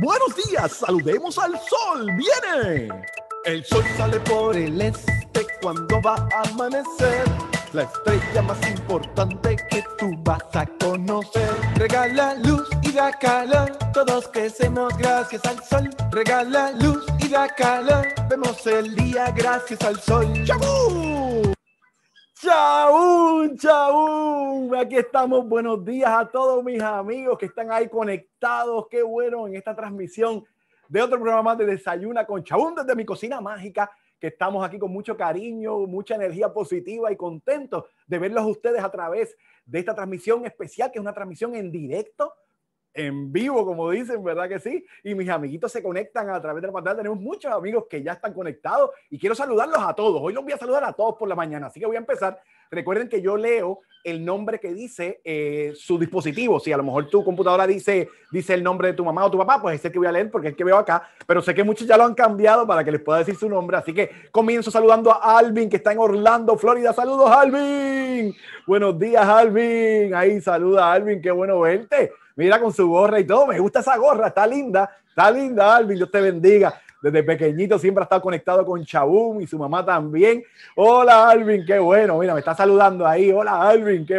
Buenos días, saludemos al sol. Viene. El sol sale por el este cuando va a amanecer. La estrella más importante que tú vas a conocer. Regala luz y da calor. Todos crecemos gracias al sol. Regala luz y da calor. Vemos el día gracias al sol. ¡Chabú! ¡Chau! ¡Chau! Aquí estamos. Buenos días a todos mis amigos que están ahí conectados. Qué bueno en esta transmisión de otro programa de Desayuna con Chabún desde mi cocina mágica, que estamos aquí con mucho cariño, mucha energía positiva y contentos de verlos ustedes a través de esta transmisión especial, que es una transmisión en directo, en vivo, como dicen, ¿verdad que sí? Y mis amiguitos se conectan a través de la pantalla. Tenemos muchos amigos que ya están conectados y quiero saludarlos a todos. Hoy los voy a saludar a todos por la mañana, así que voy a empezar. Recuerden que yo leo el nombre que dice eh, su dispositivo. Si a lo mejor tu computadora dice, dice el nombre de tu mamá o tu papá, pues ese que voy a leer porque es el que veo acá. Pero sé que muchos ya lo han cambiado para que les pueda decir su nombre. Así que comienzo saludando a Alvin, que está en Orlando, Florida. Saludos, Alvin. Buenos días, Alvin. Ahí saluda, Alvin. Qué bueno verte. Mira con su gorra y todo. Me gusta esa gorra. Está linda. Está linda, Alvin. Dios te bendiga desde pequeñito siempre ha estado conectado con Chabum y su mamá también. Hola Alvin, qué bueno, mira, me está saludando ahí. Hola Alvin, qué